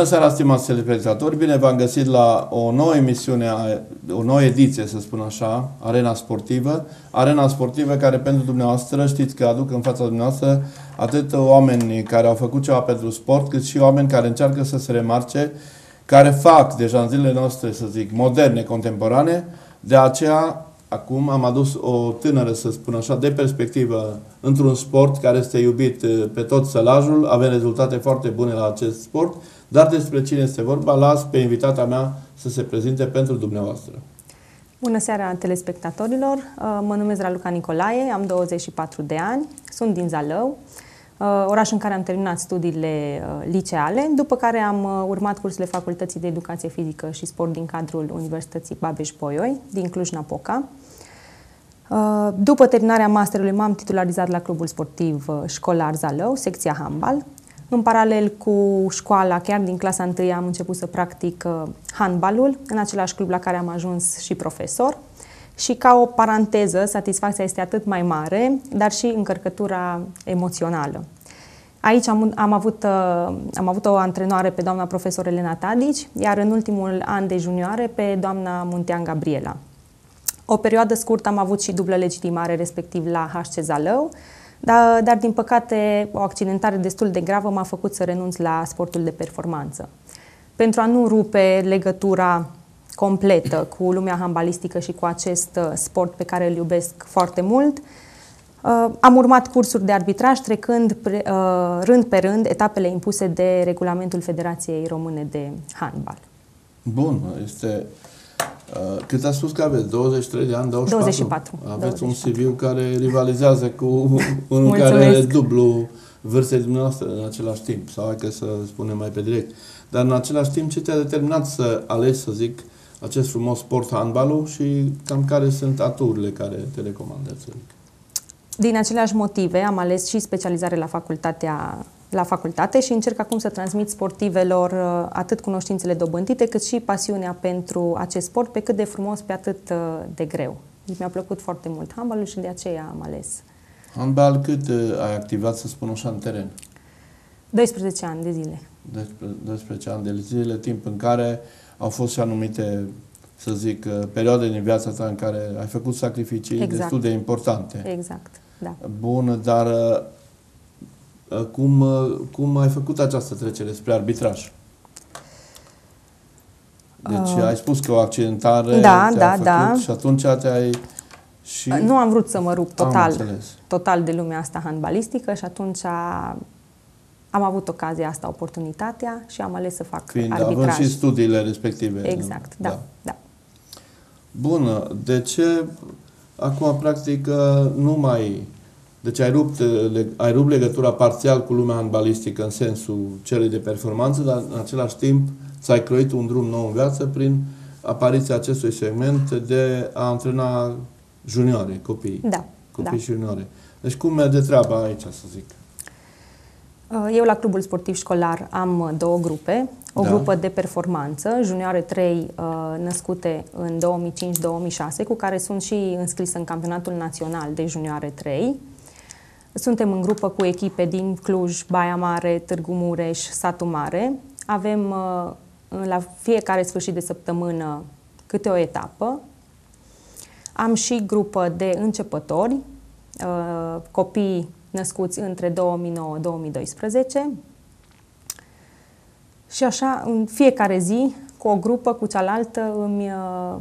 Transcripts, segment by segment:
Bună seara, stimați telespectatori! Bine v-am găsit la o nouă emisiune, o nouă ediție, să spun așa, Arena Sportivă. Arena Sportivă care pentru dumneavoastră știți că aduc în fața dumneavoastră atât oameni care au făcut ceva pentru sport, cât și oameni care încearcă să se remarce, care fac deja în zilele noastre, să zic, moderne, contemporane. De aceea acum am adus o tânără, să spun așa, de perspectivă într-un sport care este iubit uh, pe tot sălajul, avem rezultate foarte bune la acest sport, dar despre cine este vorba, las pe invitata mea să se prezinte pentru dumneavoastră. Bună seara telespectatorilor, uh, mă numesc Raluca Nicolae, am 24 de ani, sunt din Zalău, uh, oraș în care am terminat studiile liceale, după care am urmat cursurile Facultății de Educație Fizică și Sport din cadrul Universității Babeș-Bolyai, din Cluj-Napoca. Uh, după terminarea masterului m-am titularizat la clubul sportiv uh, școlar Zalău, secția handbal. În paralel cu școala, chiar din clasa 1 am început să practic uh, handbalul, în același club la care am ajuns și profesor. Și ca o paranteză, satisfacția este atât mai mare, dar și încărcătura emoțională. Aici am, am, avut, am avut o antrenoare pe doamna profesor Elena Tadici, iar în ultimul an de junioare pe doamna Muntean Gabriela. O perioadă scurtă am avut și dublă legitimare, respectiv la HC Zalău, dar, dar din păcate o accidentare destul de gravă m-a făcut să renunț la sportul de performanță. Pentru a nu rupe legătura completă cu lumea handbalistică și cu acest uh, sport pe care îl iubesc foarte mult, uh, am urmat cursuri de arbitraj trecând uh, rând pe rând etapele impuse de regulamentul Federației Române de Handbal. Bun, este Uh, cât a spus că aveți? 23 de ani, 24? 24. Aveți 24. un CV care rivalizează cu unul care are dublu vârstei dumneavoastră în același timp, sau hai că să spunem mai pe direct. Dar în același timp, ce te-a determinat să alegi, să zic, acest frumos sport handbalul și cam care sunt aturile care te recomandă, să zic? Din aceleași motive am ales și specializare la facultatea la facultate și încerc acum să transmit sportivelor uh, atât cunoștințele dobândite, cât și pasiunea pentru acest sport, pe cât de frumos, pe atât uh, de greu. Deci mi-a plăcut foarte mult handbalul și de aceea am ales. Handbal cât uh, ai activat, să spun așa, în teren? 12 ani de zile. 12 ani de zile, timp în care au fost și anumite, să zic, perioade din viața ta în care ai făcut sacrificii exact. destul de importante. Exact, da. Bun, dar Uh, cum, uh, cum ai făcut această trecere spre arbitraj? Deci uh, ai spus că o accidentare da, da, făcut da. și atunci te-ai și... Uh, nu am vrut să mă rup total, total de lumea asta handbalistică și atunci am avut ocazia asta, oportunitatea și am ales să fac Fiind, arbitraj. Având și studiile respective. Exact, da, da. da. Bun, de ce acum practic nu mai deci ai rupt, ai rupt legătura parțial cu lumea handbalistică în sensul celei de performanță, dar în același timp ți-ai croit un drum nou în viață prin apariția acestui segment de a antrena junioare, copii. Da. Copii da. și junioare. Deci cum merge treaba aici, să zic? Uh, eu la clubul sportiv școlar am două grupe. O da. grupă de performanță, junioare 3 uh, născute în 2005-2006, cu care sunt și înscrisă în campionatul național de junioare 3 suntem în grupă cu echipe din Cluj, Baia Mare, Târgu Mureș, Satu Mare. Avem uh, la fiecare sfârșit de săptămână câte o etapă. Am și grupă de începători, uh, copii născuți între 2009-2012. Și așa, în fiecare zi, cu o grupă, cu cealaltă, îmi, uh,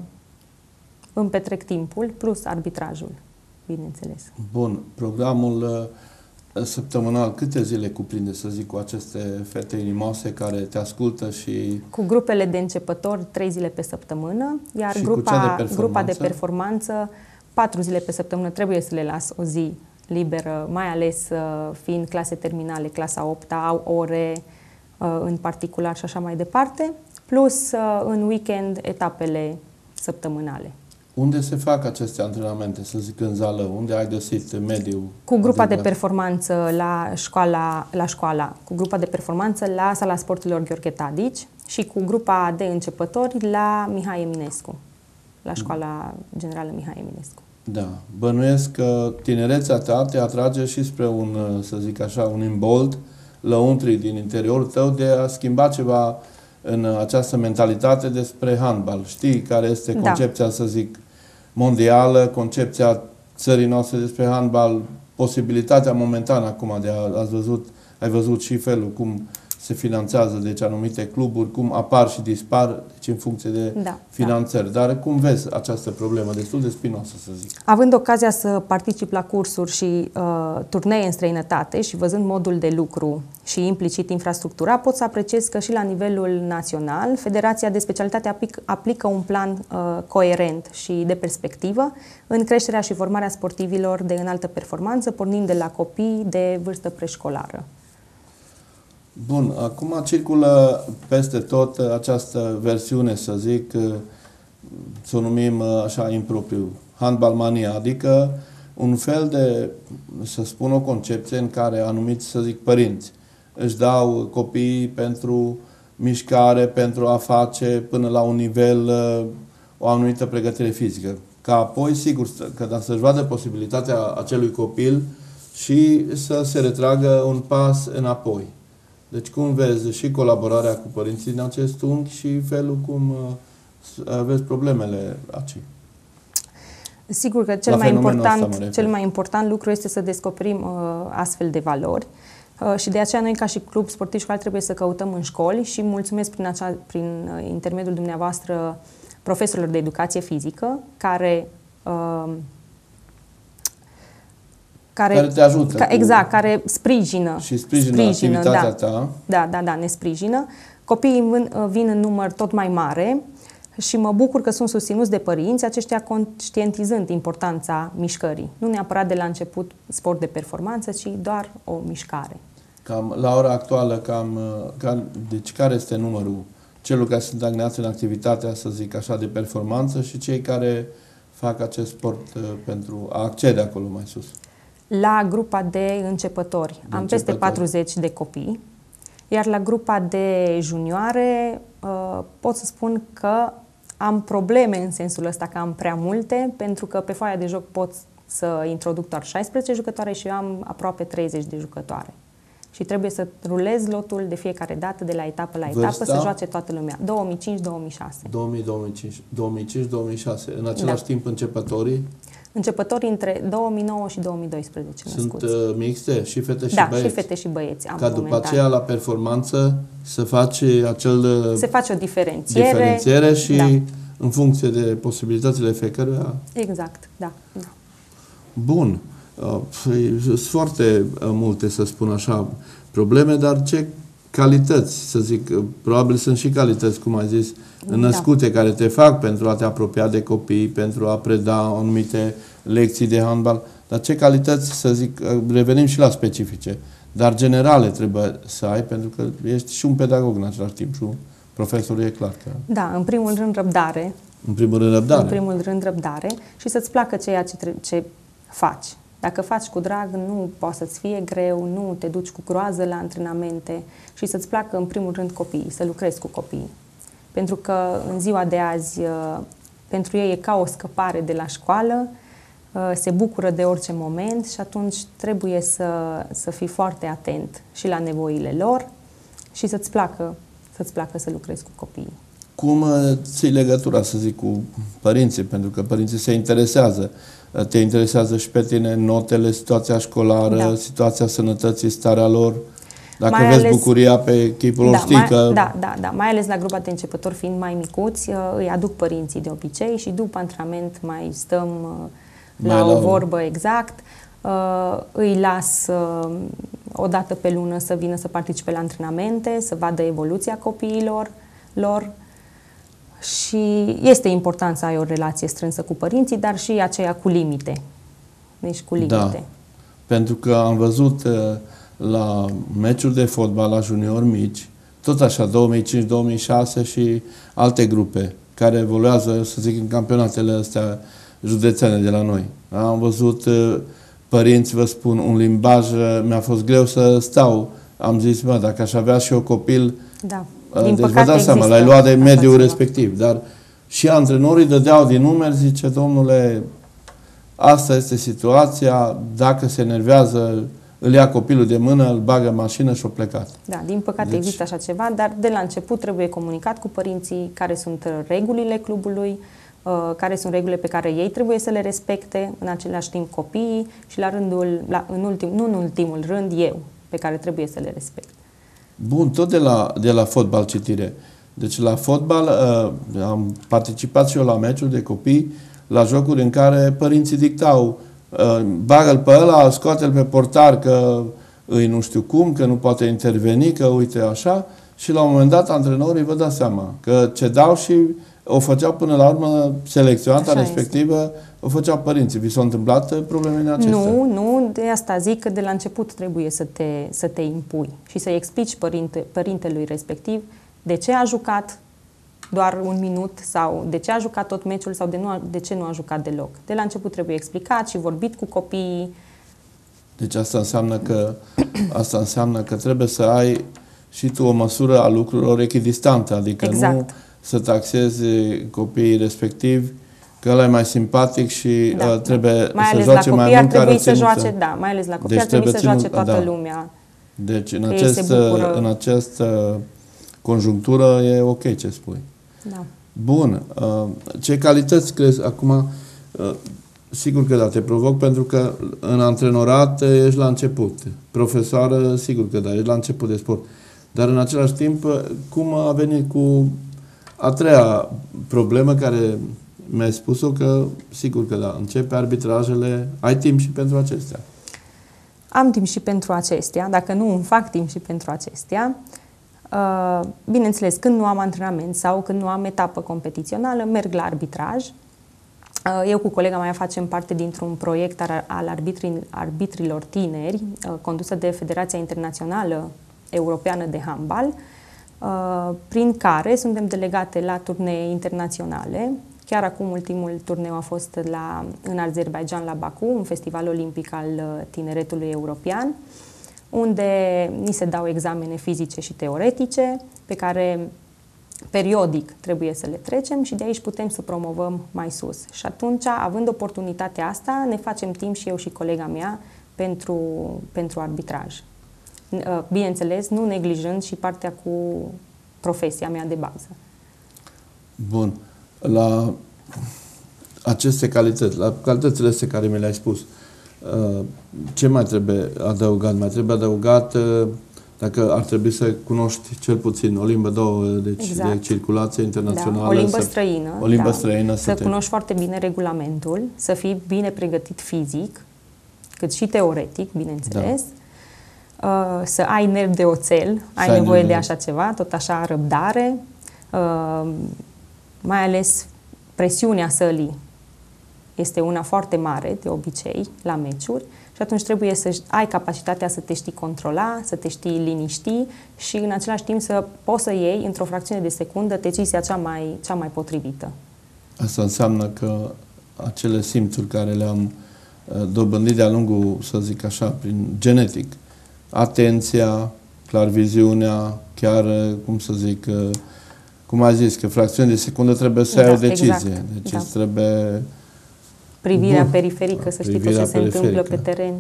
îmi petrec timpul, plus arbitrajul bineînțeles. Bun. Programul uh, săptămânal, câte zile cuprinde, să zic, cu aceste fete inimoase care te ascultă și... Cu grupele de începători, trei zile pe săptămână, iar și grupa, de grupa de performanță, patru zile pe săptămână, trebuie să le las o zi liberă, mai ales uh, fiind clase terminale, clasa 8 au ore uh, în particular și așa mai departe, plus în weekend etapele săptămânale. Unde se fac aceste antrenamente, să zic în zală? Unde ai găsit mediul? Cu grupa de performanță la școala, la școala, cu grupa de performanță la sala sporturilor Gheorghe Tadici și cu grupa de începători la Mihai Eminescu, la școala generală Mihai Eminescu. Da, bănuiesc că tinerețea ta te atrage și spre un, să zic așa, un imbold lăuntri din interiorul tău de a schimba ceva în această mentalitate despre handbal. Știi care este Da. concepția, să zic, mondială, concepția țării noastre despre handbal, posibilitatea momentană acum de a, ați văzut, ai văzut și felul cum se finanțează, deci anumite cluburi, cum apar și dispar, deci în funcție de Da, finanțări. Dar cum vezi această problemă destul de spinoasă, să zic? Având ocazia să particip la cursuri și uh, turnee în străinătate și văzând modul de lucru și implicit infrastructura, pot să apreciez că și la nivelul național, Federația de Specialitate aplic, aplică un plan uh, coerent și de perspectivă în creșterea și formarea sportivilor de înaltă performanță, pornind de la copii de vârstă preșcolară. Bun, acum circulă peste tot uh, această versiune, să zic, uh, să o numim uh, așa impropriu, handbalmania, adică un fel de, să spun, o concepție în care anumiți, să zic, părinți își dau copiii pentru mișcare, pentru a face până la un nivel uh, o anumită pregătire fizică. Ca apoi, sigur, să- că da, să-și vadă posibilitatea acelui copil și să se retragă un pas înapoi. Deci cum vezi și colaborarea cu părinții în acest unghi și felul cum uh, aveți problemele acei. Sigur că cel La mai, fenomenul ăsta mă important, refer. cel mai important lucru este să descoperim uh, astfel de valori uh, și de aceea noi ca și club sportiv școlar trebuie să căutăm în școli și mulțumesc prin, acea, prin uh, intermediul dumneavoastră profesorilor de educație fizică care uh, care, Care te ajută Ca, cu- exact, care sprijină. Și sprijină activitatea da. ta. Da, da, da, ne sprijină. Copiii vin, vin în număr tot mai mare și mă bucur că sunt susținuți de părinți, aceștia conștientizând importanța mișcării. Nu neapărat de la început sport de performanță, ci doar o mișcare. Cam, la ora actuală, cam, uh, cam, deci care este numărul celor care sunt agnați în activitatea, să zic așa, de performanță și cei care fac acest sport uh, pentru a accede acolo mai sus? La grupa de începători De am peste începători. 40 de copii, iar la grupa de junioare uh, pot să spun că am probleme în sensul ăsta că am prea multe, pentru că pe foaia de joc pot să introduc doar 16 jucătoare și eu am aproape 30 de jucătoare. Și trebuie să rulez lotul de fiecare dată, de la etapă la etapă, Vârsta? să joace toată lumea. 2005-2006. 2000-2005, în același Da. timp începătorii Începători între 2009 și 2012 sunt născuți. uh, mixte și fete și da, băieți. și fete și băieți am Ca după momentan. aceea la performanță să faci acel uh, Se face o diferențiere. diferențiere și Da. în funcție de posibilitățile fiecăruia. Exact, da. da. Bun. Uh, păi, Sunt foarte uh, multe, să spun așa, probleme, dar ce calități, să zic, uh, probabil sunt și calități, cum ai zis, Da. Născute, care te fac pentru a te apropia de copii, pentru a preda anumite lecții de handbal, dar ce calități, să zic, uh, revenim și la specifice, dar generale trebuie să ai, pentru că ești și un pedagog în același timp și un profesor, e clar că, Da, în primul rând răbdare, în primul rând, răbdare. în primul rând răbdare și să-ți placă ceea ce, tre- ce faci. Dacă faci cu drag, nu poate să-ți fie greu, nu te duci cu groază la antrenamente și să-ți placă în primul rând copiii, să lucrezi cu copiii. Pentru că în ziua de azi, uh, pentru ei e ca o scăpare de la școală, uh, se bucură de orice moment și atunci trebuie să, să fii foarte atent și la nevoile lor și să-ți placă, să-ți placă să lucrezi cu copiii. Cum uh, ții legătura, să zic, cu părinții? Pentru că părinții se interesează. Uh, Te interesează și pe tine notele, situația școlară, Da. situația sănătății, starea lor. Dacă Mai vezi ales- bucuria pe chipul lor, da, știi mai, că... da, da, da, mai ales la grupa de începători fiind mai micuți, uh, îi aduc părinții de obicei și după antrenament mai stăm uh, Mai la la o o- vorbă exact. Uh, Îi las uh, o dată pe lună să vină să participe la antrenamente, să vadă evoluția copiilor lor și este important să ai o relație strânsă cu părinții, dar și aceea cu limite. Deci cu limite. Da. Pentru că am văzut uh, la meciuri de fotbal la junior mici, tot așa, 2005-2006 și alte grupe care evoluează, să zic, în campionatele astea județene de la noi. Am văzut uh, părinți, vă spun, un limbaj, uh, mi-a fost greu să stau. Am zis, mă, dacă aș avea și eu copil, Da. Uh, Din deci vă păcate dați seama, există l-ai luat de așa mediul ceva. respectiv. Dar și antrenorii dădeau din numeri, zice, domnule, asta este situația, dacă se enervează îl ia copilul de mână, îl bagă în mașină și o plecat. Da, din păcate deci... există așa ceva, dar de la început trebuie comunicat cu părinții care sunt regulile clubului, uh, care sunt regulile pe care ei trebuie să le respecte, în același timp copiii și la rândul, la, în ultim, nu în ultimul rând, eu, pe care trebuie să le respect. Bun, tot de la, de la fotbal citire. Deci la fotbal uh, am participat și eu la meciuri de copii, la jocuri în care părinții dictau uh, bagă-l pe ăla, scoate-l pe portar că îi nu știu cum, că nu poate interveni, că uite așa și la un moment dat antrenorii vă dați seama că cedau și o făceau până la urmă selecționata Așa respectivă, este. o făceau părinții. Vi s-au întâmplat problemele acestea? Nu, nu, de asta zic că de la început trebuie să te, să te impui și să-i explici părinte, părintelui respectiv de ce a jucat doar un minut sau de ce a jucat tot meciul sau de, nu, de ce nu a jucat deloc. De la început trebuie explicat și vorbit cu copiii. Deci asta înseamnă că, asta înseamnă că trebuie să ai și tu o măsură a lucrurilor echidistante, adică exact. nu să taxezi copiii respectivi că ăla e mai simpatic și da, uh, trebuie mai să joace mai mult care să joace, da, mai ales la copii deci ar trebui să joace toată da. lumea. Deci în, acest, în această conjunctură e ok ce spui. Da. Bun. Uh, ce calități crezi acum? Uh, sigur că da, te provoc pentru că în antrenorat ești la început. Profesoară, sigur că da, ești la început de sport. Dar în același timp, cum a venit cu a treia problemă care mi-ai spus-o că, sigur că da, începe arbitrajele, ai timp și pentru acestea. Am timp și pentru acestea, dacă nu îmi fac timp și pentru acestea. Uh, bineînțeles, când nu am antrenament sau când nu am etapă competițională, merg la arbitraj. Uh, eu cu colega mea facem parte dintr-un proiect al arbitri, arbitrilor tineri, uh, condusă de Federația Internațională Europeană de Handbal, prin care suntem delegate la turnee internaționale. Chiar acum ultimul turneu a fost la, în Azerbaijan, la Baku, un festival olimpic al tineretului european unde ni se dau examene fizice și teoretice pe care periodic trebuie să le trecem și de aici putem să promovăm mai sus. Și atunci, având oportunitatea asta, ne facem timp și eu și colega mea pentru, pentru arbitraj. Uh, bineînțeles, nu neglijând și partea cu profesia mea de bază. Bun. La aceste calități, la calitățile astea care mi le-ai spus, uh, Uh, ce mai trebuie adăugat? Mai trebuie adăugat uh, dacă ar trebui să cunoști cel puțin o limbă, două, deci exact. de circulație internațională. Da. O limbă să, străină. O limbă da. străină. Să, să te... cunoști foarte bine regulamentul, să fii bine pregătit fizic, cât și teoretic, bineînțeles. Da. Uh, să ai nervi de oțel, să ai nevoie de așa ceva, tot așa răbdare, mai ales presiunea sălii este una foarte mare, de obicei, la meciuri și atunci trebuie să ai capacitatea să te știi controla, să te știi liniști și în același timp să poți să iei într-o fracțiune de secundă decizia cea mai, cea mai potrivită. Asta înseamnă că acele simțuri care le-am uh, dobândit de-a lungul, să zic așa, prin genetic, atenția, clarviziunea, chiar, uh, cum să zic, uh, cum a zis, că fracțiune de secundă trebuie să da, ai o decizie. Exact. Deci da. trebuie privirea Bun. periferică, să știi tot ce se întâmplă pe teren.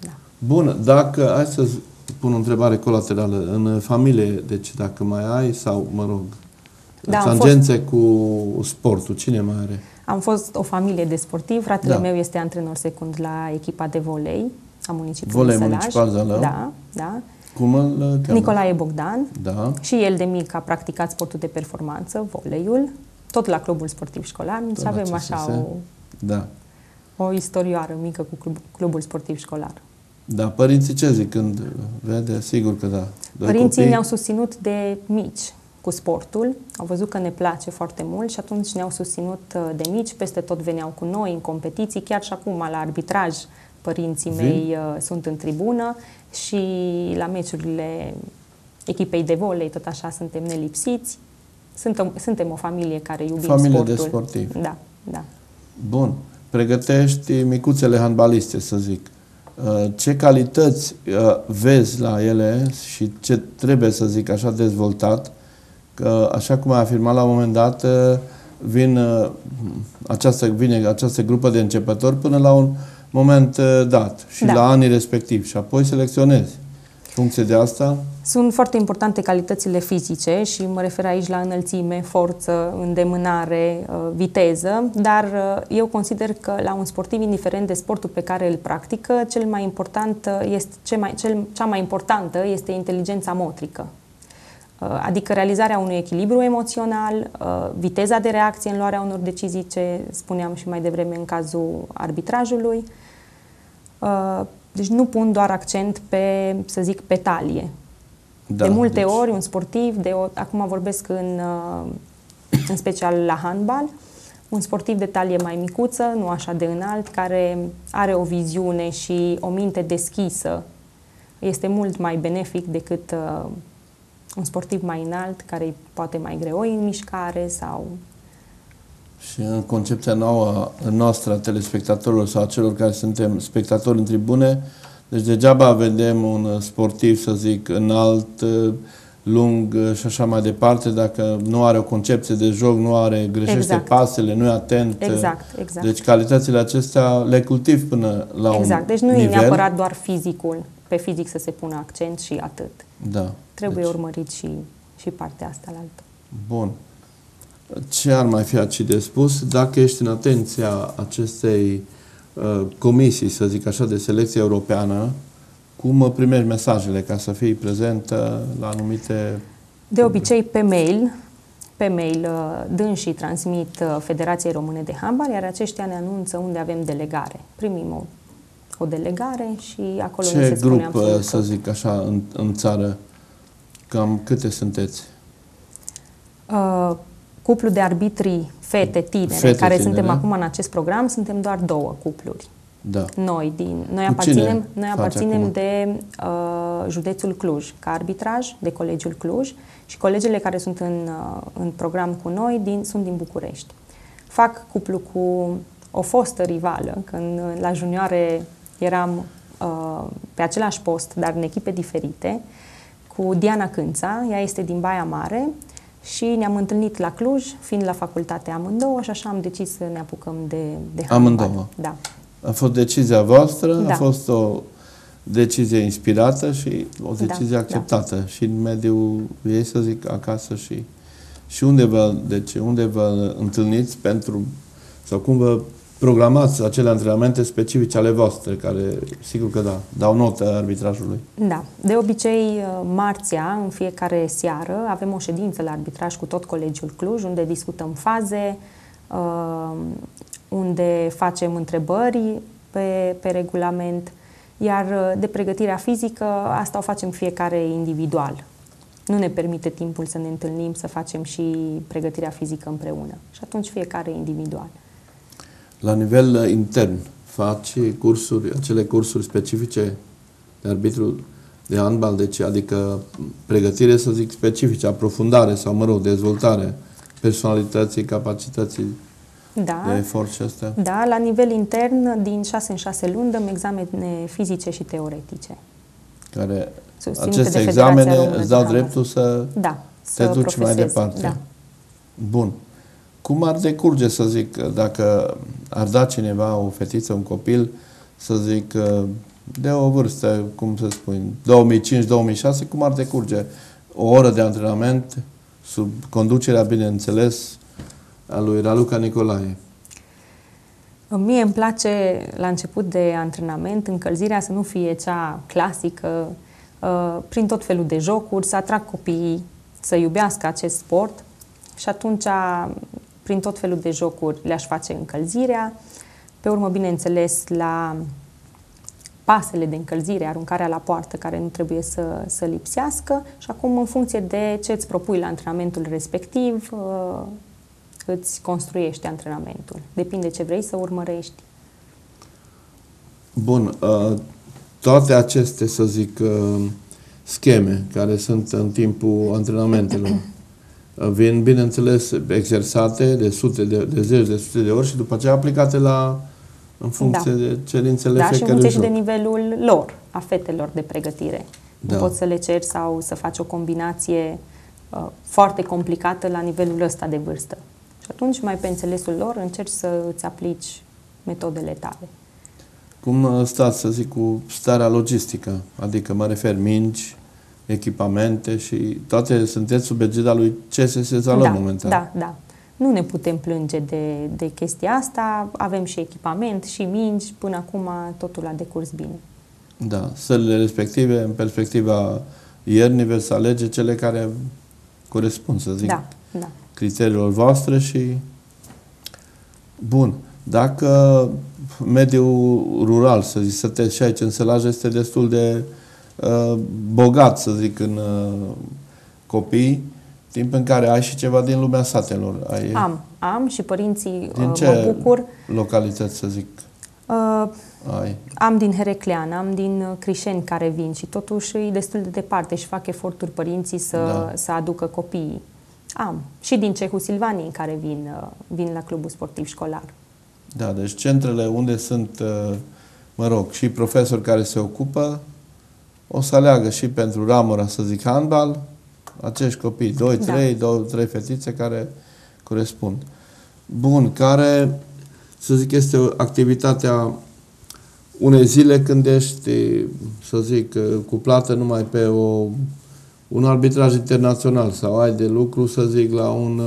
Da. Bun, dacă, hai să pun o întrebare colaterală. În familie, deci dacă mai ai sau, mă rog, da, tangențe fost... cu sportul, cine mai are? Am fost o familie de sportivi. Fratele da. meu este antrenor secund la echipa de volei a municipiului Volei municipal Zalău? Da, da. Cum îl cheamă? Nicolae Bogdan. Da. Și el de mic a practicat sportul de performanță, voleiul, tot la clubul sportiv școlar. Deci avem așa o da. O istorioară mică cu club, clubul sportiv școlar. Da, părinții ce zic când vede? Sigur că da. Doi părinții copii. ne-au susținut de mici cu sportul, au văzut că ne place foarte mult și atunci ne-au susținut uh, de mici, peste tot veneau cu noi în competiții, chiar și acum la arbitraj părinții Vin. mei uh, sunt în tribună și la meciurile echipei de volei, tot așa suntem nelipsiți. Suntem, suntem o familie care iubim familie sportul. de sportivi. Da, da. Bun. Pregătești micuțele handbaliste, să zic. Uh, ce calități uh, vezi la ele și ce trebuie, să zic, așa dezvoltat, că, așa cum ai afirmat la un moment dat, uh, vin această, vine această grupă de începători până la un moment uh, dat și Da. la anii respectivi și apoi selecționezi. Funcție de asta, Sunt foarte importante calitățile fizice și mă refer aici la înălțime, forță, îndemânare, uh, viteză, dar uh, eu consider că la un sportiv, indiferent de sportul pe care îl practică, cel mai important uh, este, ce mai, cel, cea mai importantă este inteligența motrică. Uh, Adică realizarea unui echilibru emoțional, uh, viteza de reacție în luarea unor decizii, ce spuneam și mai devreme în cazul arbitrajului. Uh, Deci nu pun doar accent pe, să zic, pe talie. Da. De multe deci, ori un sportiv, de o, acum vorbesc în, uh, în special la handbal, un sportiv de talie mai micuță, nu așa de înalt, care are o viziune și o minte deschisă, este mult mai benefic decât uh, un sportiv mai înalt, care e poate mai greu în mișcare sau... Și în concepția nouă noastră a telespectatorilor sau a celor care suntem spectatori în tribune, deci degeaba vedem un sportiv, să zic, înalt, lung și așa mai departe, dacă nu are o concepție de joc, nu are, greșește Exact. pasele, nu e atent. Exact, exact. Deci calitățile acestea le cultiv până la exact. un Deci nu nivel. e neapărat doar fizicul, pe fizic să se pună accent și atât. Da. Trebuie deci, urmărit și, și partea asta la altă. Bun. Ce ar mai fi aici de spus? Dacă ești în atenția acestei uh, comisii, să zic așa, de selecție europeană, cum primești mesajele ca să fii prezent uh, la anumite... De obicei pe mail, pe mail uh, dânsii transmit uh, Federației Române de Handbal, iar aceștia ne anunță unde avem delegare. Primim o, o delegare și acolo ni Ce se spune grup, absolut uh, să tot. zic așa, în, în țară? Cam câte sunteți? Uh, cuplu de arbitri fete tinere, Fete care tinere. suntem acum în acest program, suntem doar două cupluri. Da. Noi, din, noi Cu aparținem, cine noi faci aparținem acum? de uh, județul Cluj, ca arbitraj, de Colegiul Cluj și colegele care sunt în, uh, în program cu noi din, sunt din București. Fac cuplu cu o fostă rivală, când uh, la junioare eram uh, pe același post, dar în echipe diferite, cu Diana Cânța, ea este din Baia Mare și ne-am întâlnit la Cluj, fiind la facultate amândouă și așa am decis să ne apucăm de, de handbal. Amândouă. Da. A fost decizia voastră, a Da. fost o decizie inspirată și o Da, decizie da. acceptată și în mediul ei, să zic, acasă și și unde vă, deci unde vă întâlniți pentru sau cum vă programați acele antrenamente specifice ale voastre, care sigur că da, dau notă arbitrajului. Da. De obicei, uh, marțea, în fiecare seară, avem o ședință la arbitraj cu tot Colegiul Cluj, unde discutăm faze, uh, unde facem întrebări pe, pe regulament, iar uh, de pregătirea fizică, asta o facem fiecare individual. Nu ne permite timpul să ne întâlnim, să facem și pregătirea fizică împreună. Și atunci fiecare individual. La nivel uh, intern, faci cursuri, acele cursuri specifice de arbitru de handbal, deci adică pregătire, să zic, specifice, aprofundare sau, mă rog, dezvoltare personalității, capacității Da. de efort și astea. Da, la nivel intern, din 6 în 6 luni dăm examene fizice și teoretice. care Susținute aceste de Federația examene Română îți de dau Handbal. dreptul să Da, te să duci mai profesezi. departe. Da. Bun. Cum ar decurge, să zic, dacă ar da cineva, o fetiță, un copil, să zic, de o vârstă, cum să spun, 2005-2006, cum ar decurge o oră de antrenament sub conducerea, bineînțeles, a lui Raluca Nicolae? Mie îmi place la început de antrenament încălzirea să nu fie cea clasică, uh, prin tot felul de jocuri, să atrag copiii să iubească acest sport și atunci, prin tot felul de jocuri, le-aș face încălzirea. Pe urmă, bineînțeles, la pasele de încălzire, aruncarea la poartă care nu trebuie să, să lipsească și acum, în funcție de ce îți propui la antrenamentul respectiv, uh, îți construiești antrenamentul. Depinde ce vrei să urmărești. Bun. uh, Toate aceste, să zic, uh, scheme care sunt în timpul antrenamentelor uh, vin, bineînțeles, exersate de sute, de, de zeci, de sute de ori și după aceea aplicate la în funcție Da. de cerințele da, și în fiecărui funcție și joc. de nivelul lor, a fetelor de pregătire. Da. Nu poți să le ceri sau să faci o combinație uh, foarte complicată la nivelul ăsta de vârstă. Și atunci, mai pe înțelesul lor, încerci să îți aplici metodele tale. Cum stați, să zic, cu starea logistică? Adică mă refer mingi, echipamente și toate sunteți sub egida lui CSS Zalău da, momentan. Da, da. Nu ne putem plânge de, de chestia asta, avem și echipament și mingi, până acum totul a decurs bine. Da, sălile respective, în perspectiva iernii, veți alege cele care corespund, să zic, da, da. criteriilor voastre și... Bun. Dacă mediul rural, să zic, să și aici în Sălaj este destul de uh, bogat, să zic, în uh, copii, timp în care ai și ceva din lumea satelor. Ai, am, am și părinții din uh, ce mă bucur. localități, să zic, uh, ai? Am din Hereclean, am din uh, Crișeni care vin și totuși e destul de departe și fac eforturi părinții să, da. să aducă copiii. Am. Și din Cehu Silvanii care vin, uh, vin la clubul sportiv școlar. Da, deci centrele unde sunt, uh, mă rog, și profesori care se ocupă, o să aleagă și pentru ramura, să zic, handbal, acești copii, 2, 3, 2, 3 fetițe care corespund. Bun, care, să zic, este activitatea unei zile când ești, să zic, cuplată numai pe o, un arbitraj internațional sau ai de lucru, să zic, la un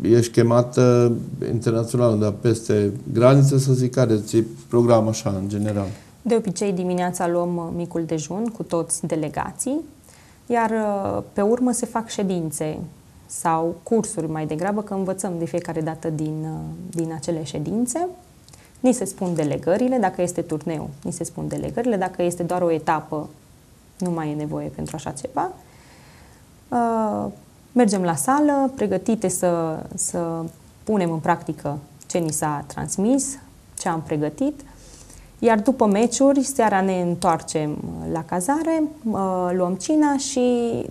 ești chemată internațional, dar peste graniță, să zic, care ți program așa, în general? De obicei, dimineața luăm uh, micul dejun cu toți delegații, iar uh, pe urmă se fac ședințe sau cursuri mai degrabă, că învățăm de fiecare dată din, uh, din acele ședințe. Ni se spun delegările, dacă este turneu, ni se spun delegările, dacă este doar o etapă, nu mai e nevoie pentru așa ceva. Mergem la sală, pregătite să, să punem în practică ce ni s-a transmis, ce am pregătit. Iar după meciuri, seara ne întoarcem la cazare, luăm cina și,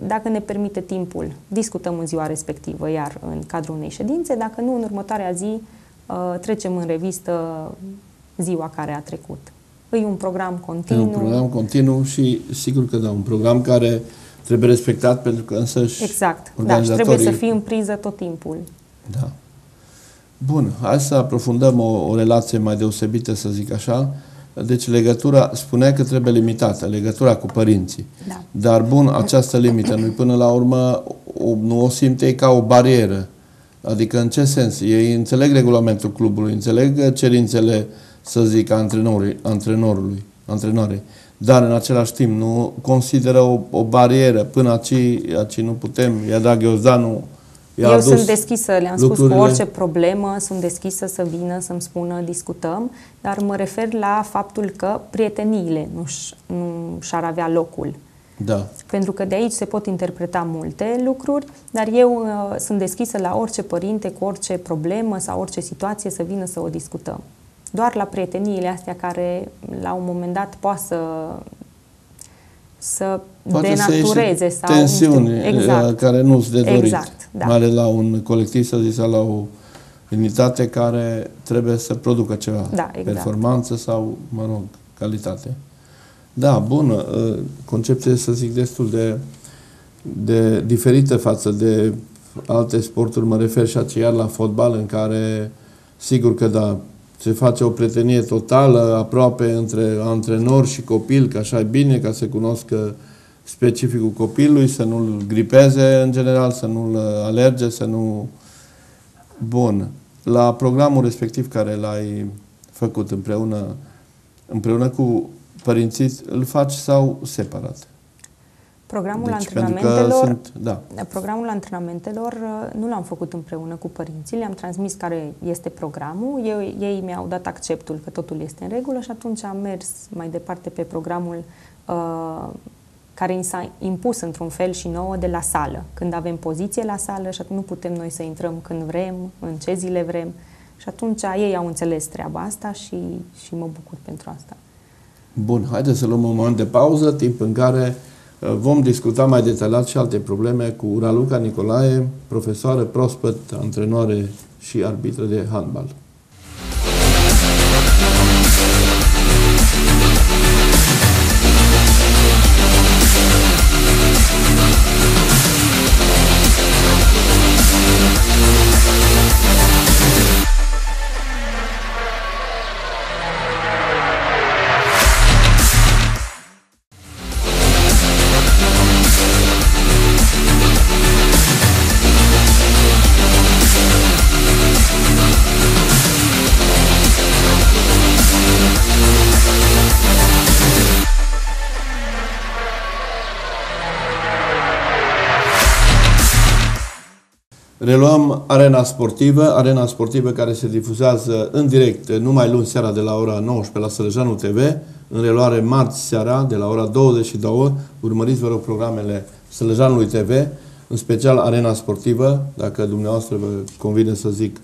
dacă ne permite timpul, discutăm în ziua respectivă, iar în cadrul unei ședințe. Dacă nu, în următoarea zi trecem în revistă ziua care a trecut. E un program continuu. E un program continuu și sigur că da, un program care trebuie respectat pentru că însăși Exact, da, și trebuie să fii în priză tot timpul. Da. Bun, hai să aprofundăm o, o relație mai deosebită, să zic așa. Deci legătura, spunea că trebuie limitată, legătura cu părinții. Da. Dar bun, această limită, noi până la urmă o, nu o simte ca o barieră. Adică în ce sens? Ei înțeleg regulamentul clubului, înțeleg cerințele, să zic, antrenorului, antrenorului, antrenorului dar în același timp nu consideră o, o barieră. Până aici, aici nu putem. Ia da Gheozanu eu adus sunt deschisă, le-am lucrurile... spus cu orice problemă, sunt deschisă să vină, să-mi spună, discutăm, dar mă refer la faptul că prieteniile nu, nu și-ar avea locul. Da. Pentru că de aici se pot interpreta multe lucruri, dar eu uh, sunt deschisă la orice părinte cu orice problemă sau orice situație să vină să o discutăm doar la prieteniile astea care la un moment dat poate să să poate denatureze să sau tensiuni nu știu, exact. care nu sunt de dorit. Exact, da. Mai ales la un colectiv, să zic, la o unitate care trebuie să producă ceva. Da, exact. Performanță sau, mă rog, calitate. Da, bună. Concepție, să zic, destul de, de diferită față de alte sporturi. Mă refer și aceea la fotbal, în care, sigur că da, se face o prietenie totală, aproape între antrenor și copil, că așa e bine, ca să cunoscă specificul copilului, să nu-l gripeze în general, să nu-l alerge, să nu... Bun. La programul respectiv care l-ai făcut împreună, împreună cu părinții, îl faci sau separat? Programul deci, antrenamentelor, sunt, da. programul antrenamentelor uh, nu l-am făcut împreună cu părinții, le-am transmis care este programul, ei, ei mi-au dat acceptul că totul este în regulă și atunci am mers mai departe pe programul uh, care ni s-a impus într-un fel și nouă de la sală, când avem poziție la sală și atunci nu putem noi să intrăm când vrem, în ce zile vrem. Și atunci ei au înțeles treaba asta și, și mă bucur pentru asta. Bun, haideți să luăm un moment de pauză, timp în care Vom discuta mai detaliat și alte probleme cu Raluca Nicolae, profesoară prospăt, antrenoare și arbitră de handbal. Reluăm Arena Sportivă, Arena Sportivă care se difuzează în direct numai luni seara de la ora 19 la Sălăjanu TV, în reluare marți seara de la ora 22. Urmăriți, vă rog, programele Sălăjanului TV, în special Arena Sportivă, dacă dumneavoastră vă convine să zic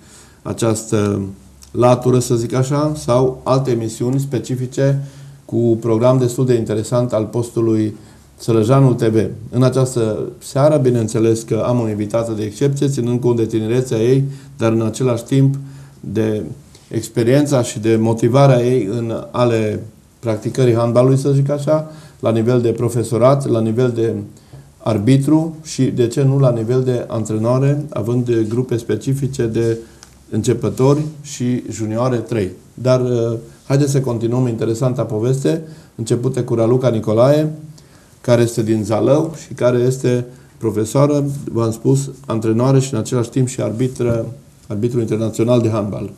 această latură, să zic așa, sau alte emisiuni specifice cu program destul de interesant al postului Sălăjanul TV. În această seară, bineînțeles că am o invitată de excepție, ținând cont de tinerețea ei, dar în același timp de experiența și de motivarea ei în ale practicării handbalului, să zic așa, la nivel de profesorat, la nivel de arbitru și, de ce nu, la nivel de antrenoare, având grupe specifice de începători și junioare 3. Dar uh, haideți să continuăm interesanta poveste, începută cu Raluca Nicolae, care este din Zalău și care este profesoară, v-am spus, antrenoare și în același timp și arbitră, arbitru internațional de handbal.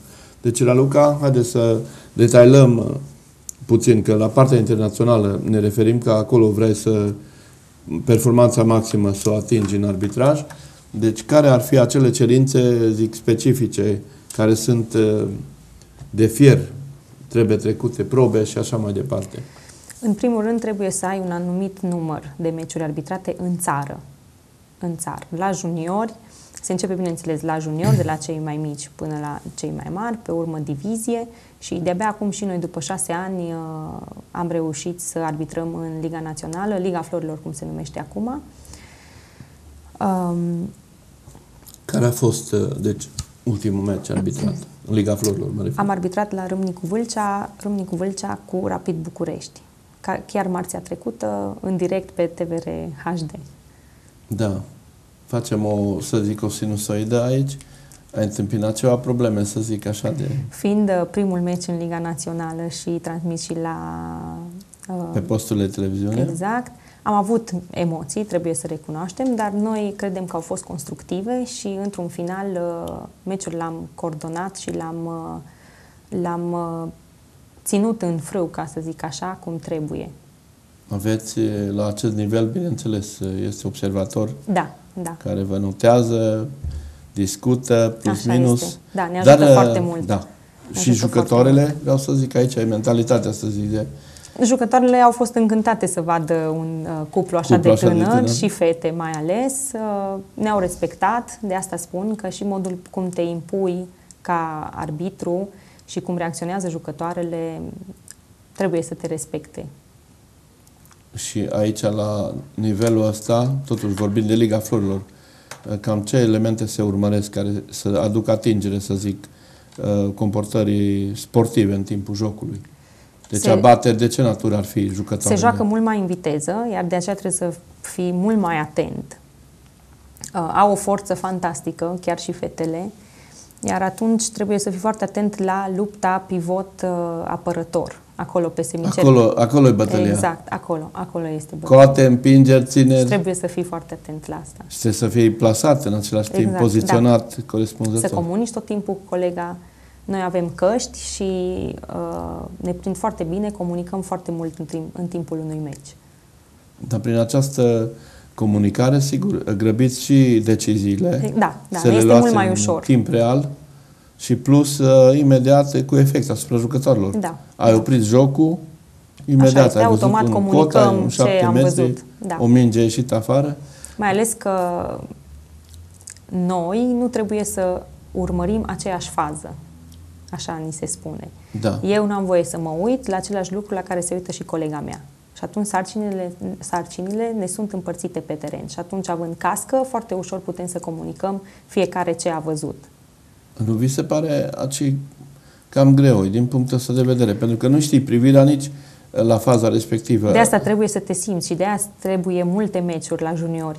Deci, Raluca, haideți să detailăm uh, puțin, că la partea internațională ne referim că acolo vrei să performanța maximă să o atingi în arbitraj. Deci, care ar fi acele cerințe, zic, specifice, care sunt uh, de fier, trebuie trecute probe și așa mai departe? În primul rând, trebuie să ai un anumit număr de meciuri arbitrate în țară. În țară. La juniori, se începe, bineînțeles, la juniori, de la cei mai mici până la cei mai mari, pe urmă divizie și de-abia acum și noi, după șase ani, uh, am reușit să arbitrăm în Liga Națională, Liga Florilor, cum se numește acum. Um, Care a fost, uh, deci, ultimul meci arbitrat în Liga Florilor, mă refer. Am arbitrat la Râmnicu Vâlcea, Râmnicu Vâlcea cu Rapid București chiar marțea trecută, în direct pe TVR HD. Da. Facem o, să zic, o sinusoidă aici. Ai întâmpinat ceva probleme, să zic așa de... Fiind uh, primul meci în Liga Națională și transmis și la... Uh, pe posturile televiziune? Exact. Am avut emoții, trebuie să recunoaștem, dar noi credem că au fost constructive și într-un final uh, meciul l-am coordonat și l-am, uh, l-am uh, ținut în frâu, ca să zic așa, cum trebuie. Aveți la acest nivel, bineînțeles, este observator da, da. care vă notează, discută, plus așa minus. Este. Da, ne ajută Dar, foarte mult. Da. Ne și jucătoarele, vreau să zic aici, e mentalitatea să zic de... Jucătoarele au fost încântate să vadă un uh, cuplu așa, cuplu de, așa tânăr, de tânăr și fete mai ales. Uh, ne-au respectat, de asta spun că și modul cum te impui ca arbitru și cum reacționează jucătoarele, trebuie să te respecte. Și aici, la nivelul ăsta, totuși vorbim de Liga Florilor, cam ce elemente se urmăresc care să aducă atingere, să zic, uh, comportării sportive în timpul jocului? Deci se, abate, de ce natură ar fi jucătoarele? Se joacă mult mai în viteză, iar de aceea trebuie să fii mult mai atent. Uh, au o forță fantastică, chiar și fetele, iar atunci trebuie să fii foarte atent la lupta pivot-apărător, uh, acolo pe semicerc. Acolo, acolo e bătălia. Exact, acolo, acolo este bătălia. Coate, împingeri, țineri. Și trebuie să fii foarte atent la asta. Și trebuie să fii plasat în același timp, exact, poziționat da. corespunzător. Să comunici tot timpul cu colega. Noi avem căști și uh, ne prind foarte bine, comunicăm foarte mult în, timp, în timpul unui meci. Dar prin această comunicare, sigur, grăbiți și deciziile. Da, da, să este le mult mai ușor. în timp real și plus uh, imediat cu efect asupra jucătorilor. Da. Ai da. oprit jocul, imediat Așa ai văzut automat un comunicăm cot, un ce am metri, văzut. Da. O minge ieșit afară. Mai ales că noi nu trebuie să urmărim aceeași fază. Așa ni se spune. Da. Eu nu am voie să mă uit la același lucru la care se uită și colega mea. Și atunci sarcinile, sarcinile ne sunt împărțite pe teren. Și atunci, având cască, foarte ușor putem să comunicăm fiecare ce a văzut. Nu vi se pare aci cam greu din punctul ăsta de vedere? Pentru că nu știi privirea nici la faza respectivă. De asta trebuie să te simți și de asta trebuie multe meciuri la juniori,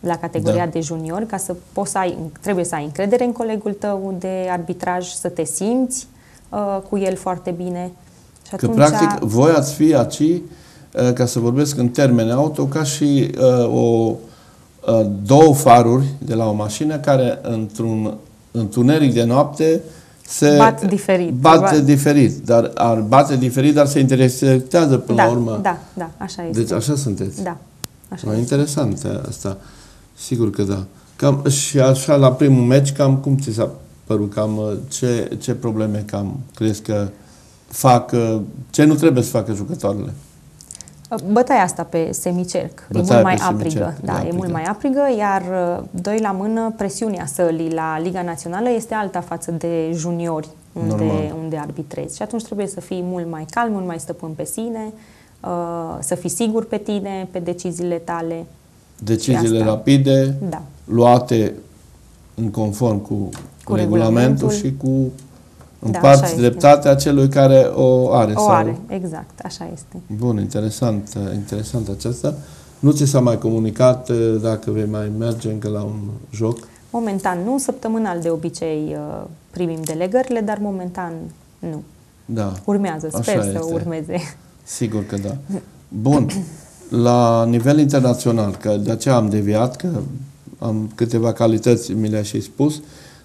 la categoria da. de juniori, ca să poți să ai, trebuie să ai încredere în colegul tău de arbitraj, să te simți uh, cu el foarte bine. Și atunci... Că practic voi ați fi aici, uh, ca să vorbesc în termeni auto, ca și uh, o, uh, două faruri de la o mașină care într-un întuneric de noapte se bat diferit. Bate bat. diferit, dar ar bate diferit, dar se intersectează până da, la urmă. Da, da, așa este. Deci așa sunteți. Da, așa Mai interesant asta. Sigur că da. Cam, și așa, la primul meci, cam cum ți s-a părut? Cam uh, ce, ce probleme cam crezi că fac, uh, ce nu trebuie să facă jucătoarele? Bătaia asta pe semicerc Bătaia e mult mai aprigă. Da, aprigă. e mult mai aprigă, iar uh, doi la mână, presiunea sălii la Liga Națională este alta față de juniori unde, unde arbitrezi. Și atunci trebuie să fii mult mai calm, mult mai stăpân pe sine, uh, să fii sigur pe tine, pe deciziile tale. Deciziile rapide, da. luate în conform cu, cu regulamentul, regulamentul și cu împarți da, dreptatea celui care o are. O sau... are, exact, așa este. Bun, interesant, interesant aceasta. Nu ți s-a mai comunicat uh, dacă vei mai merge încă la un joc? Momentan nu, săptămânal de obicei uh, primim delegările, dar momentan nu. Da. Urmează, sper Așa să este. urmeze. Sigur că da. Bun. La nivel internațional, că de aceea am deviat, că am câteva calități, mi le-a și spus,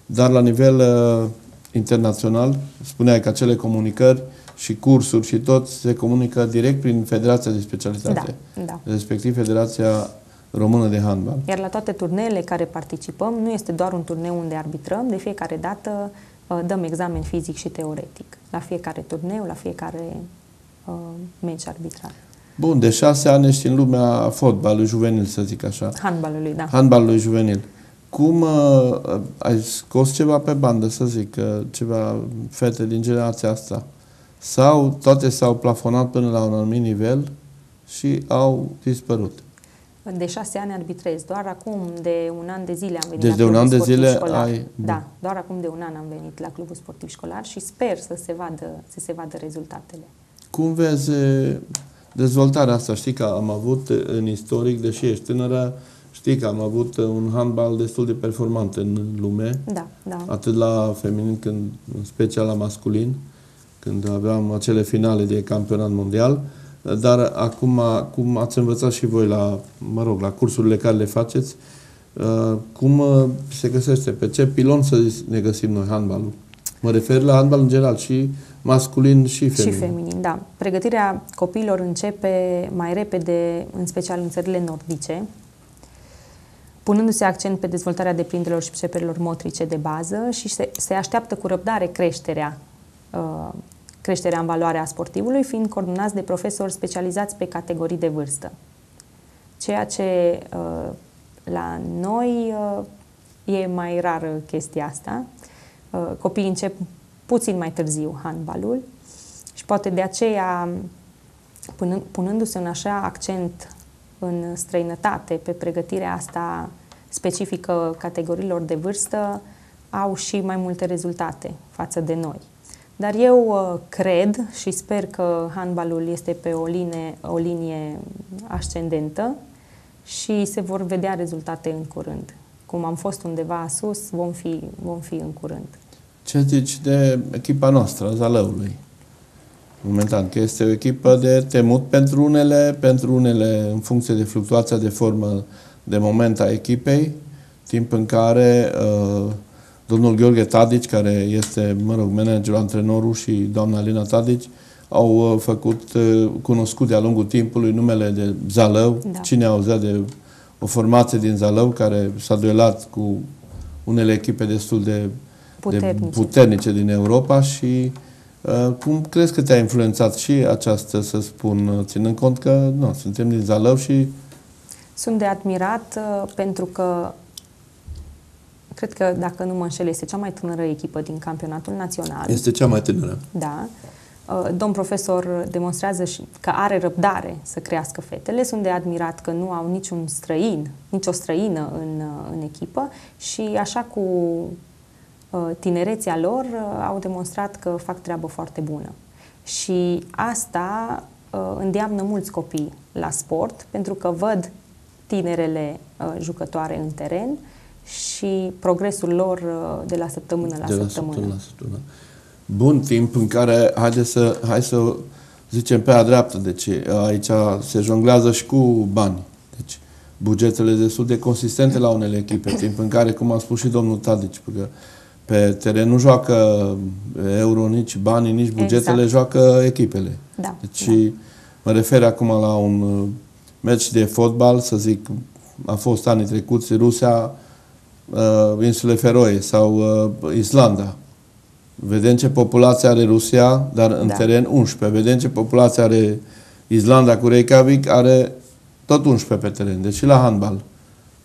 dar la nivel uh, internațional, spuneai că acele comunicări și cursuri și tot se comunică direct prin Federația de Specialitate, da, da. respectiv Federația Română de Handbal. Iar la toate turneele care participăm, nu este doar un turneu unde arbitrăm, de fiecare dată uh, dăm examen fizic și teoretic. La fiecare turneu, la fiecare uh, meci arbitrat. Bun, de șase ani ești în lumea fotbalului juvenil, să zic așa. Handbalului, da. Handbalului juvenil. Cum uh, ai scos ceva pe bandă, să zic, uh, ceva fete din generația asta? Sau toate s-au plafonat până la un anumit nivel și au dispărut? De șase ani arbitrez. Doar acum de un an de zile am venit deci la de un an de zile școlar. ai... Da, doar acum de un an am venit la Clubul Sportiv Școlar și sper să se vadă, să se vadă rezultatele. Cum vezi dezvoltarea asta? Știi că am avut în istoric, deși ești tânără, știi că am avut un handbal destul de performant în lume. Da, da. Atât la feminin, când, în special la masculin, când aveam acele finale de campionat mondial. Uh, dar acum, cum ați învățat și voi la, mă rog, la cursurile care le faceți, uh, cum uh, se găsește, pe ce pilon să ne găsim noi handbalul? Mă refer la handbal în general, și masculin și feminin. Și feminin, da. Pregătirea copiilor începe mai repede, în special în țările nordice, punându-se accent pe dezvoltarea deprinderilor și perceperilor motrice de bază și se, se așteaptă cu răbdare creșterea uh, creșterea în valoare a sportivului, fiind coordonați de profesori specializați pe categorii de vârstă. Ceea ce uh, la noi uh, e mai rară chestia asta. Uh, copiii încep puțin mai târziu handbalul și poate de aceea, punându-se un așa accent în străinătate pe pregătirea asta specifică categoriilor de vârstă, au și mai multe rezultate față de noi. Dar eu uh, cred și sper că handbalul este pe o linie, o linie ascendentă și se vor vedea rezultate în curând. Cum am fost undeva sus, vom fi, vom fi în curând. Ce zici de echipa noastră, Zalăului? Momentan, că este o echipă de temut pentru unele, pentru unele în funcție de fluctuația de formă de moment a echipei, timp în care uh, domnul Gheorghe Tadici, care este, mă rog, managerul, antrenorul și doamna Alina Tadici, au uh, făcut uh, cunoscut de-a lungul timpului numele de Zalău. Da. Cine a auzit de o din Zalău care s-a duelat cu unele echipe destul de puternice, de puternice din Europa și uh, cum crezi că te-a influențat și această, să spun, ținând cont că nu, suntem din Zalău și... Sunt de admirat uh, pentru că Cred că, dacă nu mă înșel, este cea mai tânără echipă din campionatul național. Este cea mai tânără. Da. Uh, domn profesor demonstrează și că are răbdare să crească fetele. Sunt de admirat că nu au niciun străin, nicio străină în, uh, în echipă și așa cu uh, tinerețea lor au demonstrat că fac treabă foarte bună. Și asta îndeamnă mulți copii la sport pentru că văd tinerele jucătoare în teren și progresul lor uh, de la săptămână la de la săptămână. săptămână la săptămână. Bun timp în care, haide să, hai să zicem pe a dreaptă, deci aici se jonglează și cu bani. Deci bugetele destul de consistente la unele echipe, timp în care, cum a spus și domnul Tadici, că pe teren nu joacă euro, nici banii, nici bugetele, exact. joacă echipele. Da, deci da. mă refer acum la un uh, meci de fotbal, să zic, a fost anii trecuți, Rusia uh, insule Feroe sau uh, Islanda. Vedem ce populație are Rusia, dar în Da. teren 11. Vedem ce populație are Islanda cu Reykjavik, are tot 11 pe teren. Deci și la handbal.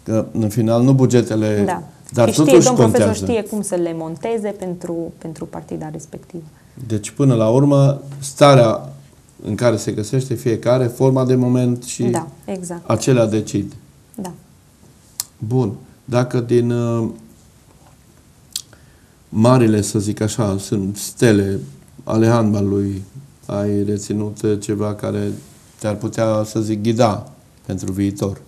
Că în final nu bugetele, Da. Dar și știe, totuși domn contează. profesor știe cum să le monteze pentru, pentru partida respectivă. Deci până la urmă, starea în care se găsește fiecare, forma de moment și Da, exact. acelea decid. Da. Bun. Dacă din uh, marile, să zic așa, sunt stele ale handbalului, ai reținut uh, ceva care te-ar putea, să zic, ghida pentru viitor.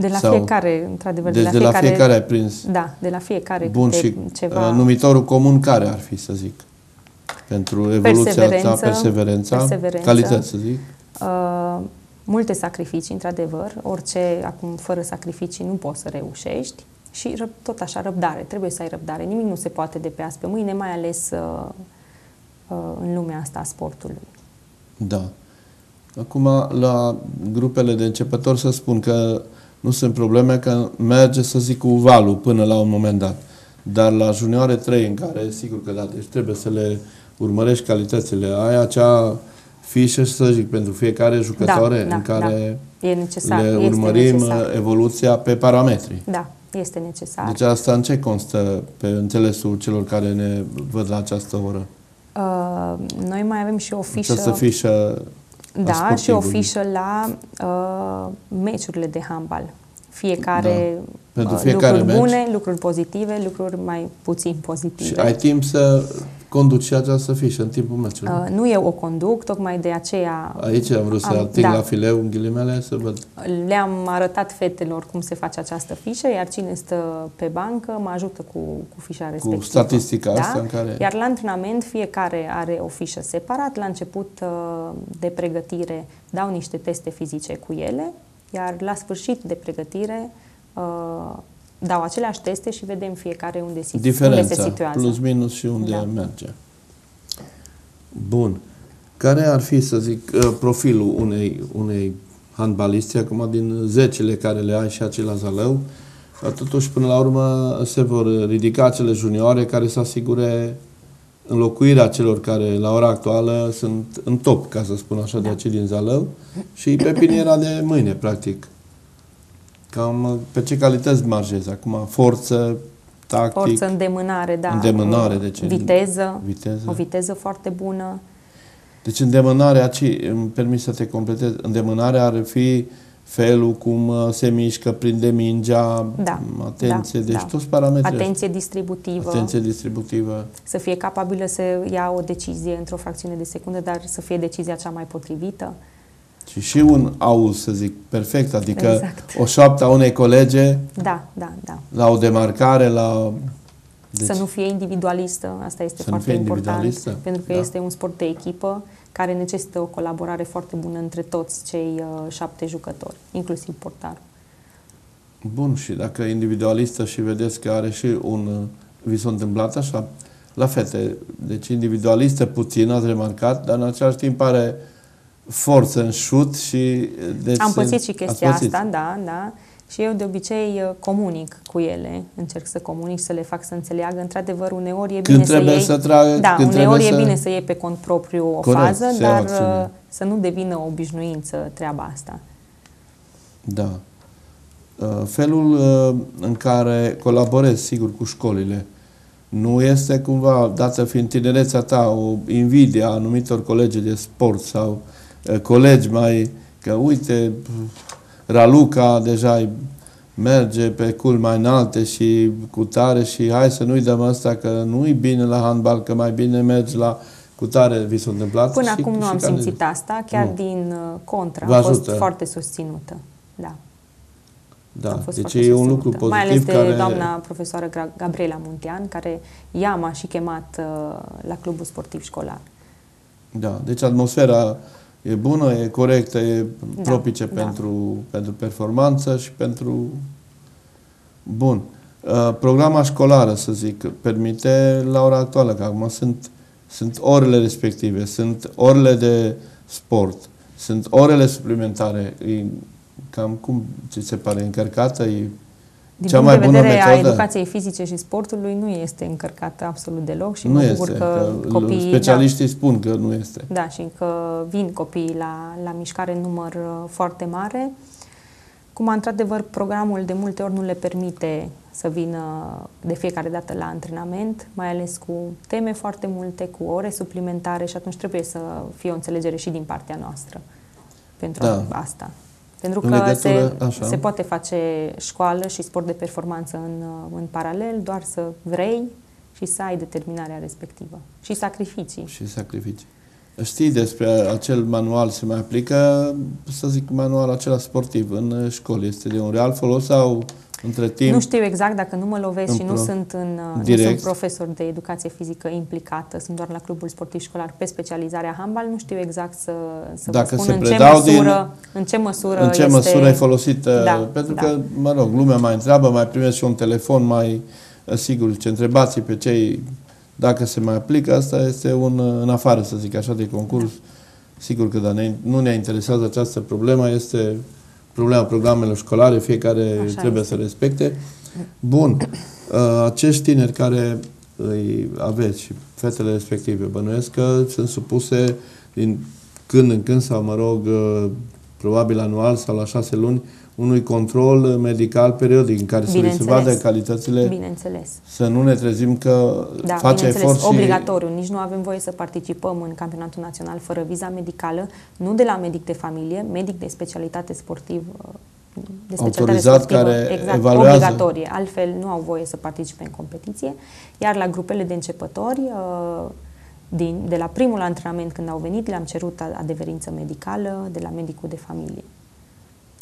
De la Sau- fiecare, într-adevăr, Deci de la fiecare ai prins. Da, de la fiecare Bun, câte și ceva... uh, numitorul comun care ar fi, să zic? Pentru evoluția ta, Perseverență, perseverența, perseverență. calități, să zic. Uh, multe sacrificii, într-adăvăr. Orice, acum, fără sacrificii nu poți să reușești. Și răb- tot așa, răbdare. Trebuie să ai răbdare. Nimic nu se poate de pe azi pe mâine, mai ales uh, uh, în lumea asta a sportului. Da. Acum, la grupele de începători să spun că nu sunt probleme, că merge, să zic, cu valul până la un moment dat. Dar la junioare 3, în care, sigur că da, deci trebuie să le urmărești calitățile. Ai acea fișă, să zic, pentru fiecare jucătoare da, în care E necesar. le este urmărim necesar. evoluția pe parametri. Da, este necesar. Deci asta în ce constă pe înțelesul celor care ne văd la această oră? Uh, noi mai avem și o fișă... Această fișă a Da, și o sportivului. fișă la uh, meciurile de handbal. Fiecare, Da. Pentru uh, fiecare lucruri meci. bune, lucruri pozitive, lucruri mai puțin pozitive. Și ai timp să conduci și această fișă în timpul meciului. Uh, nu eu o conduc, tocmai de aceea Aici am vrut să am- ating da. la fileu, în ghilimele, să văd. le-am arătat fetelor cum se face această fișă, iar cine stă pe bancă mă ajută cu, cu fișa respectivă. statistica da? asta în care- Iar la antrenament fiecare are o fișă separat. La început uh, de pregătire dau niște teste fizice cu ele, iar la sfârșit de pregătire uh, dau aceleași teste și vedem fiecare unde, si- unde se Diferența, situează. plus minus și unde Da. merge. Bun. Care ar fi, să zic, uh, profilul unei, unei handbaliste, acum din zecile care le ai și aici la Zalău, dar totuși, până la urmă, se vor ridica acele junioare care să asigure înlocuirea celor care, la ora actuală, sunt în top, ca să spun așa, de Da. acei din Zalău și pe piniera de mâine, practic. Cam uh, pe ce calități marjezi? Acum, forță, tactic, Forță, îndemânare, da. Îndemânare, uh, deci- Viteză, viteză. o viteză foarte bună. Deci îndemânarea, ci, îmi permis să te completez, îndemânarea ar fi felul cum uh, se mișcă, prinde mingea, Da, m, atenție, da, deci da. toți parametrii Atenție distributivă. ăștia. Atenție distributivă. să fie capabilă să ia o decizie într-o fracțiune de secundă, dar să fie decizia cea mai potrivită. Și și un auz, să zic, perfect, adică Exact. o șoaptă a unei colege Da, da, da. la o demarcare, la... Deci, să nu fie individualistă, asta este Să nu foarte fie important, individualistă, pentru că da. este un sport de echipă care necesită o colaborare foarte bună între toți cei uh, șapte jucători, inclusiv portarul. Bun, și dacă e individualistă și vedeți că are și un... uh, Vi s-a întâmplat așa? La fete. Deci individualistă puțin, ați remarcat, dar în același timp are forță în șut și... Deci Am pățit se- și ați chestia pățit. asta, da, da. Și eu de obicei uh, comunic cu ele, încerc să comunic, să le fac să înțeleagă. Într-adevăr, uneori e Când bine să trebuie iei... să tragă, Da, când uneori e trebuie să- bine să iei pe cont propriu o Corect, fază, să iau dar acțiune. uh, să nu devină o obișnuință treaba asta. Da. Uh, Felul uh, în care colaborezi, sigur, cu școlile, nu este cumva, dată fiind tinerețea ta, o invidia a anumitor colegi de sport sau uh, colegi mai, că uite, Raluca deja merge pe cul mai înalte și cu tare și hai să nu-i dăm asta că nu-i bine la handbal, că mai bine mergi la cu tare, vi s-a întâmplat? Până și, acum nu și am care- simțit asta, chiar Nu. din uh, contra. Vă Am fost ajută. foarte susținută. Da, am Da, fost deci foarte e un susținută. lucru pozitiv Mai ales de care... doamna profesoară Gra- Gabriela Muntean, care ea m-a și chemat uh, la clubul sportiv școlar. Da, deci atmosfera e bună, e corectă, e Da, propice da. pentru, pentru performanță și pentru... Bun. Uh, Programa școlară, să zic, permite la ora actuală, că acum sunt, sunt orele respective, sunt orele de sport, sunt orele suplimentare. E cam cum ți se pare încărcată? E, Din Cea punct mai de bună vedere a metodă? educației fizice și sportului nu este încărcată absolut deloc și nu mă este, bucur că, că copiii... specialiștii spun că nu este. Da, da, și că vin copiii la, la mișcare în număr uh, foarte mare. Cum, într-adevăr, programul de multe ori nu le permite să vină de fiecare dată la antrenament, mai ales cu teme foarte multe, cu ore suplimentare și atunci trebuie să fie o înțelegere și din partea noastră pentru Da. asta. Pentru În că legătură- se, așa. se poate face școală și sport de performanță în, uh, în paralel, doar să vrei și să ai determinarea respectivă și sacrificii. Și sacrificii. Știi despre acel manual, se mai aplică, să zic, manual acela sportiv în școli? Este de un real folos sau între timp? Nu știu exact dacă nu mă lovesc În și nu pro- sunt, în, uh, nu direct. sunt profesor de educație fizică implicată, sunt doar la clubul sportiv școlar pe specializarea handbal, nu știu exact să, să Dacă vă se spun în ce, predau din- măsură, în ce măsură în ce este... măsură e folosită? Da, pentru da. că, mă rog, lumea mai întreabă, mai primesc și un telefon, mai uh, sigur, ce întrebați pe cei dacă se mai aplică, asta este un uh, în afară, să zic așa, de concurs. Sigur că da, ne, nu ne interesează această problemă, este problema programelor școlare, fiecare Așa trebuie este. să respecte. Bun, uh, acești tineri care îi aveți și fetele respective, bănuiesc că sunt supuse din când în când sau, mă rog, uh, probabil anual sau la șase luni, unui control medical periodic în care să li se Bineînțeles. vadă calitățile, Bineînțeles. să nu ne trezim că Da, face efort bineînțeles, și... obligatoriu. Nici nu avem voie să participăm în campionatul național fără viza medicală, nu de la medic de familie, medic de specialitate sportiv de specialitate Autorizat sportivă, care exact, evaluează. obligatorie. Altfel nu au voie să participe în competiție. Iar la grupele de începători, uh, din, de la primul antrenament când au venit, le-am cerut a- adeverință medicală de la medicul de familie.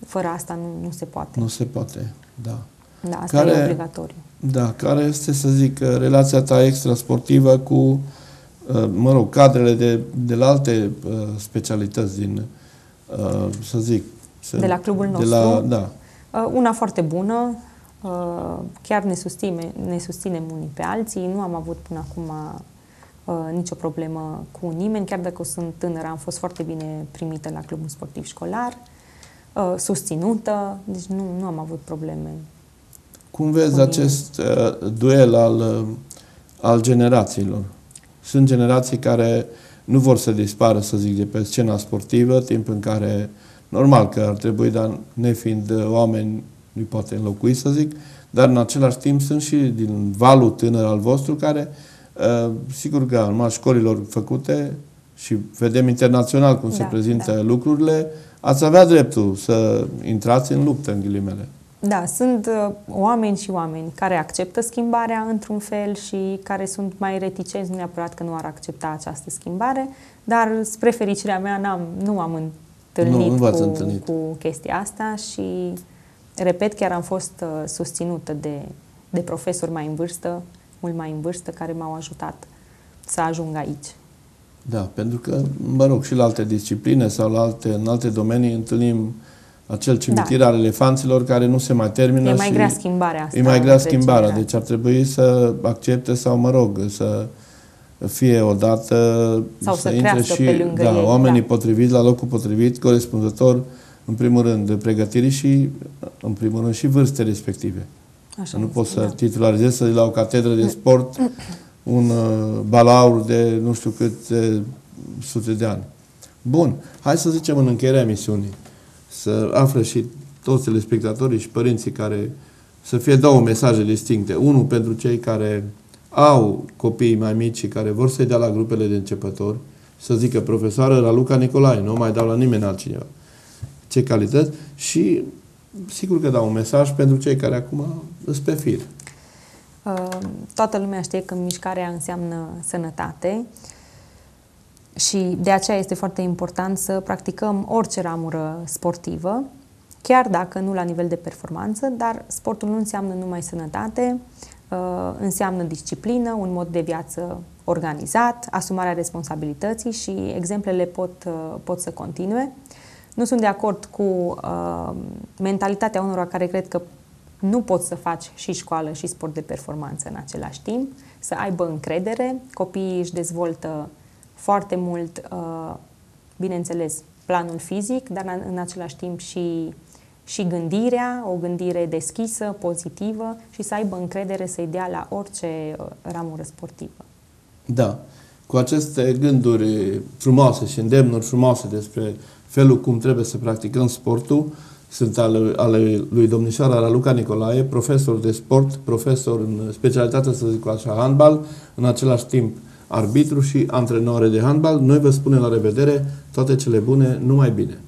Fără asta nu, nu se poate. Nu se poate, da. Da, asta Care- e obligatoriu. Da, care este, să zic, relația ta extrasportivă cu, uh, mă rog, cadrele de, de la alte uh, specialități din, uh, să zic... să- De la clubul De la, nostru? da, Uh, Una foarte bună, uh, chiar ne, susține, ne susținem unii pe alții, nu am avut până acum uh, nicio problemă cu nimeni, chiar dacă sunt tânără, am fost foarte bine primită la clubul sportiv școlar, uh, susținută, deci nu, nu am avut probleme. Cum vezi Cu acest uh, duel al, uh, al generațiilor? Sunt generații care nu vor să dispară, să zic, de pe scena sportivă, timp în care, normal că ar trebui, dar nefiind uh, oameni, nu poate înlocui, să zic, dar în același timp sunt și din valul tânăr al vostru care, uh, sigur că în urma școlilor făcute și vedem internațional cum se Da, prezintă da. lucrurile, ați avea dreptul să intrați în luptă, în ghilimele. Da, sunt uh, oameni și oameni care acceptă schimbarea într-un fel și care sunt mai reticenți, nu neapărat că nu ar accepta această schimbare, dar spre fericirea mea n-am, nu am întâlnit, Nu, nu v-ați cu, întâlnit. cu chestia asta și, repet, chiar am fost uh, susținută de, de profesori mai în vârstă, mult mai în vârstă, care m-au ajutat să ajung aici. Da, pentru că, mă rog, și la alte discipline sau la alte, în alte domenii întâlnim acel cimitir Da. al elefanților care nu se mai termină E mai și grea schimbarea asta. e mai grea între schimbarea. generații. Deci ar trebui să accepte sau, mă rog, să fie odată Sau să intre crească și pe lângă da, ei, oamenii da. potriviți la locul potrivit, corespunzător, în primul rând, de pregătirii și, în primul rând, și vârste respective. Așa nu este, poți să da. titularizezi să la o catedră de sport un uh, balaur de nu știu câte sute de ani. Bun, hai să zicem în încheierea emisiunii, să află și toți telespectatorii și părinții care să fie două mesaje distincte. Unul pentru cei care au copii mai mici și care vor să-i dea la grupele de începători, să zică profesoară Raluca Nicolae, nu mai dau la nimeni altcineva. Ce calități și sigur că dau un mesaj pentru cei care acum sunt pe fir. Uh, Toată lumea știe că mișcarea înseamnă sănătate și de aceea este foarte important să practicăm orice ramură sportivă, chiar dacă nu la nivel de performanță, dar sportul nu înseamnă numai sănătate, uh, înseamnă disciplină, un mod de viață organizat, asumarea responsabilității și exemplele pot, uh, pot să continue. Nu sunt de acord cu uh, mentalitatea unora care cred că nu poți să faci și școală și sport de performanță în același timp, să aibă încredere, copiii își dezvoltă foarte mult, uh, bineînțeles, planul fizic, dar în- în același timp și, și gândirea, o gândire deschisă, pozitivă și să aibă încredere să-i dea la orice uh, ramură sportivă. Da. Cu aceste gânduri frumoase și îndemnuri frumoase despre felul cum trebuie să practicăm sportul, sunt ale, ale lui domnișoara Raluca Nicolae, profesor de sport, profesor în specialitatea, să zic așa, handbal, în același timp arbitru și antrenore de handbal. Noi vă spunem la revedere, toate cele bune, numai bine!